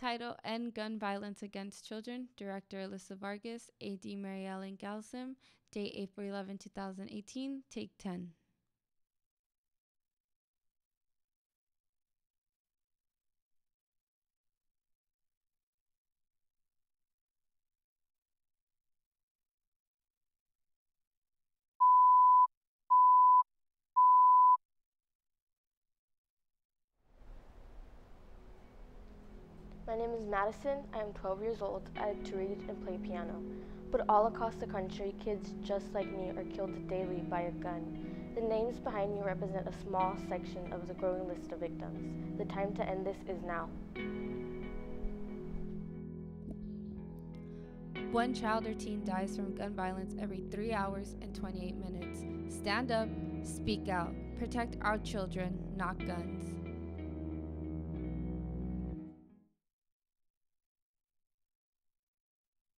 Title End Gun Violence Against Children, Director Alyssa Vargas, AD Mary Ellen Galsim, date April 11, 2018, take 10. My name is Madison. I am 12 years old. I like to read and play piano. But all across the country, kids just like me are killed daily by a gun. The names behind me represent a small section of the growing list of victims. The time to end this is now. One child or teen dies from gun violence every 3 hours and 28 minutes. Stand up, speak out, protect our children, not guns.